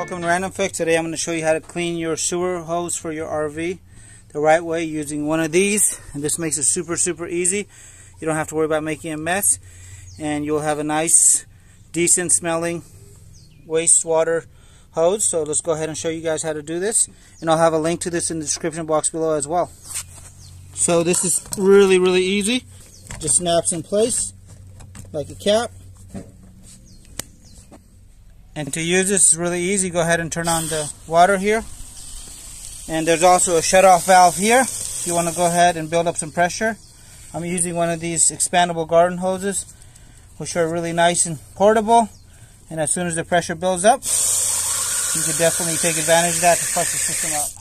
welcome to Random Fix. Today I'm going to show you how to clean your sewer hose for your RV the right way using one of these. And this makes it super, super easy. You don't have to worry about making a mess. And you'll have a nice, decent smelling wastewater hose. So let's go ahead and show you guys how to do this. And I'll have a link to this in the description box below as well. So this is really, really easy. Just snaps in place like a cap. And to use this is really easy. Go ahead and turn on the water here. And there's also a shut-off valve here. If you want to go ahead and build up some pressure. I'm using one of these expandable garden hoses, which are really nice and portable. And as soon as the pressure builds up, you can definitely take advantage of that to flush the system out.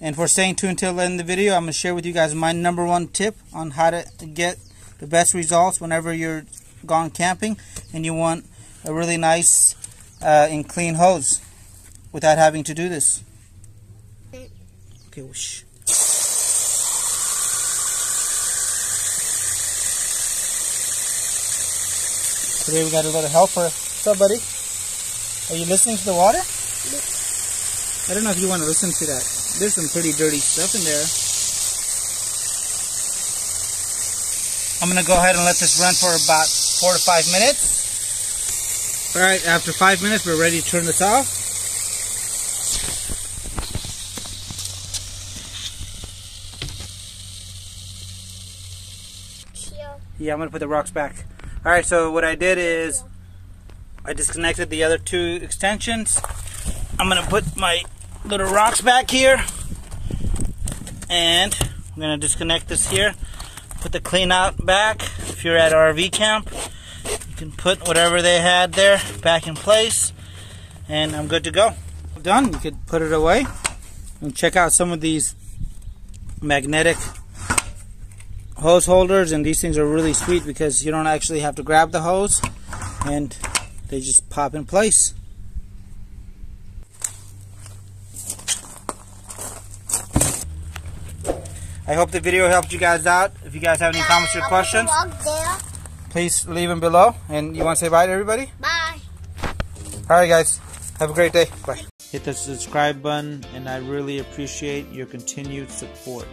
And for staying tuned until the end of the video, I'm going to share with you guys my number one tip on how to get the best results whenever you're gone camping and you want a really nice uh, and clean hose without having to do this. Okay, whoosh. Today we got a little helper. What's up, buddy? Are you listening to the water? I don't know if you want to listen to that. There's some pretty dirty stuff in there. I'm going to go ahead and let this run for about four to five minutes. All right, after five minutes, we're ready to turn this off. Yeah, I'm gonna put the rocks back. All right, so what I did is I disconnected the other two extensions. I'm gonna put my little rocks back here and I'm gonna disconnect this here put the clean out back if you're at RV camp can put whatever they had there back in place and I'm good to go. Done. You could put it away and check out some of these magnetic hose holders and these things are really sweet because you don't actually have to grab the hose and they just pop in place. I hope the video helped you guys out. If you guys have any comments or questions, please leave them below. And you want to say bye to everybody? Bye. Alright guys, have a great day. Bye. Hit the subscribe button and I really appreciate your continued support.